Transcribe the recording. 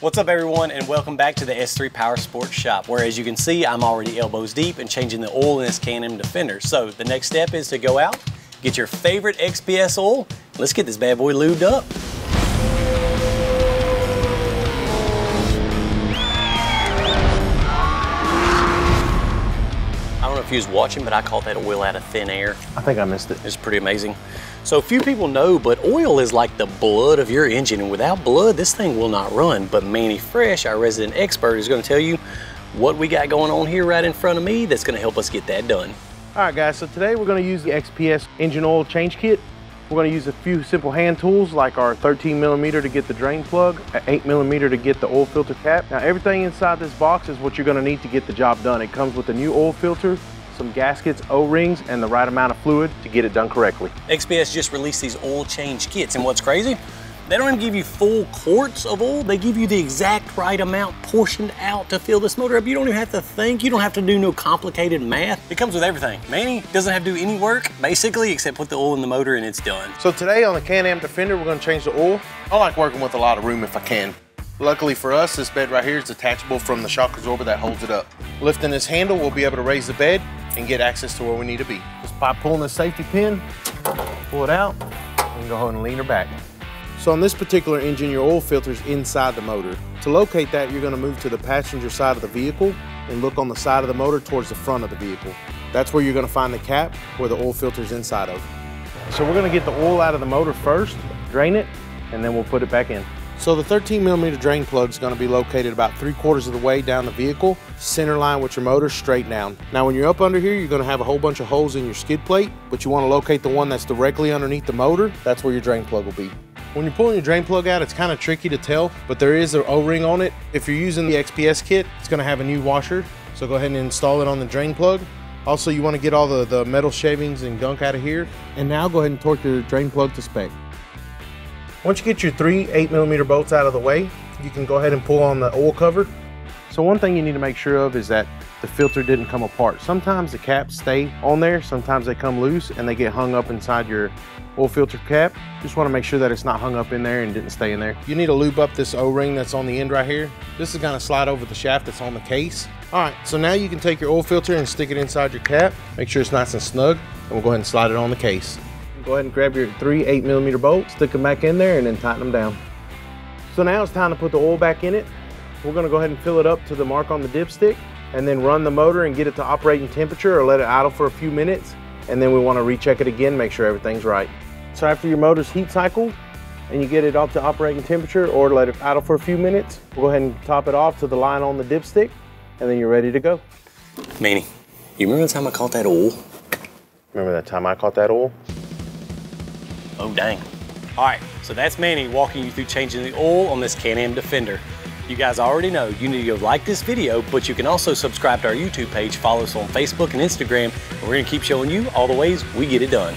What's up everyone and welcome back to the S3 Powersports Shop where as you can see I'm already elbows deep and changing the oil in this Can-Am Defender. So the next step is to go out, get your favorite XPS oil, let's get this bad boy lubed up. If you was watching but I caught that oil out of thin air. I think I missed it. It's pretty amazing. So few people know, but oil is like the blood of your engine, and without blood, this thing will not run. But Manny Fresh, our resident expert, is gonna tell you what we got going on here right in front of me that's gonna help us get that done. All right, guys, so today we're gonna use the XPS engine oil change kit. We're gonna use a few simple hand tools like our 13 millimeter to get the drain plug, an 8 millimeter to get the oil filter cap. Now, everything inside this box is what you're gonna need to get the job done. It comes with a new oil filter, some gaskets, O-rings, and the right amount of fluid to get it done correctly. XPS just released these oil change kits, and what's crazy? They don't even give you full quarts of oil. They give you the exact right amount portioned out to fill this motor up. You don't even have to think. You don't have to do no complicated math. It comes with everything. Manny doesn't have to do any work, basically, except put the oil in the motor and it's done. So today on the Can-Am Defender, we're gonna change the oil. I like working with a lot of room if I can. Luckily for us, this bed right here is detachable from the shock absorber that holds it up. Lifting this handle, we'll be able to raise the bed and get access to where we need to be. Just by pulling the safety pin, pull it out, and go ahead and lean her back. So on this particular engine, your oil filter is inside the motor. To locate that, you're gonna move to the passenger side of the vehicle and look on the side of the motor towards the front of the vehicle. That's where you're gonna find the cap where the oil filter is inside of. So we're gonna get the oil out of the motor first, drain it, and then we'll put it back in. So the 13 millimeter drain plug is going to be located about three quarters of the way down the vehicle, center line with your motor straight down. Now when you're up under here, you're going to have a whole bunch of holes in your skid plate, but you want to locate the one that's directly underneath the motor. That's where your drain plug will be. When you're pulling your drain plug out, it's kind of tricky to tell, but there is an O-ring on it. If you're using the XPS kit, it's going to have a new washer. So go ahead and install it on the drain plug. Also, you want to get all the, the metal shavings and gunk out of here. And now go ahead and torque your drain plug to spec. Once you get your three 8 millimeter bolts out of the way, you can go ahead and pull on the oil cover. So one thing you need to make sure of is that the filter didn't come apart. Sometimes the caps stay on there, sometimes they come loose and they get hung up inside your oil filter cap. Just wanna make sure that it's not hung up in there and didn't stay in there. You need to lube up this O-ring that's on the end right here. This is gonna slide over the shaft that's on the case. All right, so now you can take your oil filter and stick it inside your cap. Make sure it's nice and snug, and we'll go ahead and slide it on the case. Go ahead and grab your three 8 millimeter bolts, stick them back in there, and then tighten them down. So now it's time to put the oil back in it. We're gonna go ahead and fill it up to the mark on the dipstick, and then run the motor and get it to operating temperature or let it idle for a few minutes. And then we wanna recheck it again, make sure everything's right. So after your motor's heat cycled, and you get it up to operating temperature or let it idle for a few minutes, we'll go ahead and top it off to the line on the dipstick, and then you're ready to go. Manny, you remember the time I caught that oil? Remember that time I caught that oil? Oh, dang. All right, so that's Manny walking you through changing the oil on this Can-Am Defender. You guys already know you need to go like this video, but you can also subscribe to our YouTube page, follow us on Facebook and Instagram, and we're gonna keep showing you all the ways we get it done.